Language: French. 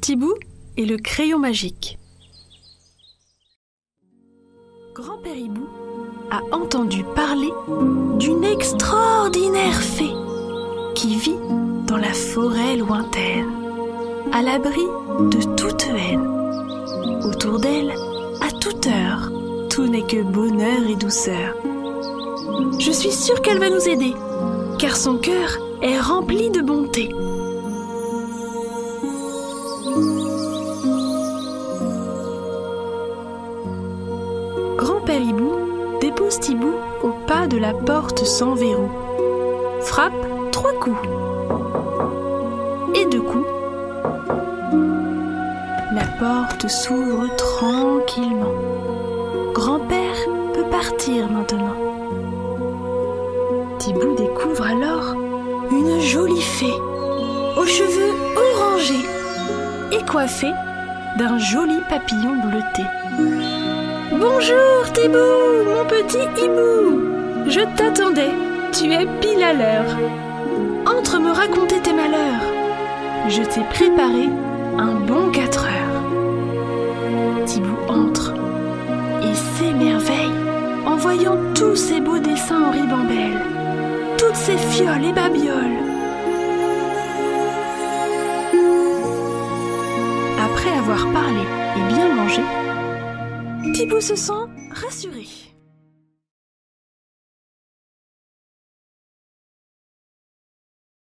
Thibou et le crayon magique. Grand-père Hibou a entendu parler d'une extraordinaire fée qui vit dans la forêt lointaine, à l'abri de toute haine. Autour d'elle, à toute heure, tout n'est que bonheur et douceur. Je suis sûre qu'elle va nous aider, car son cœur est rempli de bonté. Grand-père Hibou dépose Thibou au pas de la porte sans verrou. Frappe trois coups. Et deux coups. La porte s'ouvre tranquillement. Grand-père peut partir maintenant. Thibou découvre alors une jolie fée aux cheveux orangés et coiffée d'un joli papillon bleuté. Bonjour Thibou, mon petit hibou. Je t'attendais, tu es pile à l'heure. Entre me raconter tes malheurs. Je t'ai préparé un bon quatre heures. Thibou entre et s'émerveille en voyant tous ces beaux dessins en ribambelle, toutes ces fioles et babioles. Après avoir parlé et bien Thibou se sent rassuré.